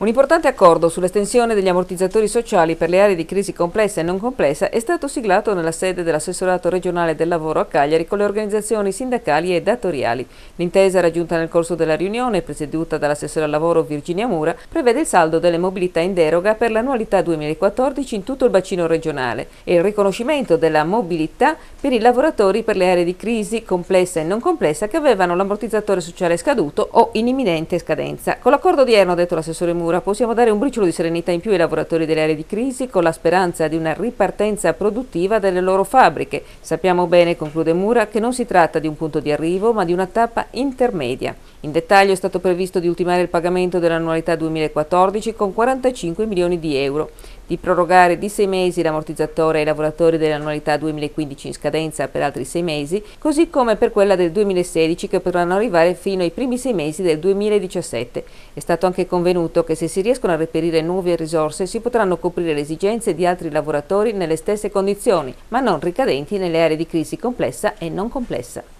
Un importante accordo sull'estensione degli ammortizzatori sociali per le aree di crisi complessa e non complessa è stato siglato nella sede dell'assessorato regionale del lavoro a Cagliari con le organizzazioni sindacali e datoriali. L'intesa raggiunta nel corso della riunione, presieduta dall'assessore al lavoro Virginia Mura, prevede il saldo delle mobilità in deroga per l'annualità 2014 in tutto il bacino regionale e il riconoscimento della mobilità per i lavoratori per le aree di crisi complessa e non complessa che avevano l'ammortizzatore sociale scaduto o in imminente scadenza. Con l'accordo odierno, detto l'assessore Mura, Mura possiamo dare un briciolo di serenità in più ai lavoratori delle aree di crisi con la speranza di una ripartenza produttiva delle loro fabbriche. Sappiamo bene, conclude Mura, che non si tratta di un punto di arrivo ma di una tappa intermedia. In dettaglio è stato previsto di ultimare il pagamento dell'annualità 2014 con 45 milioni di euro di prorogare di sei mesi l'ammortizzatore ai lavoratori dell'annualità 2015 in scadenza per altri sei mesi, così come per quella del 2016 che potranno arrivare fino ai primi sei mesi del 2017. È stato anche convenuto che se si riescono a reperire nuove risorse si potranno coprire le esigenze di altri lavoratori nelle stesse condizioni, ma non ricadenti nelle aree di crisi complessa e non complessa.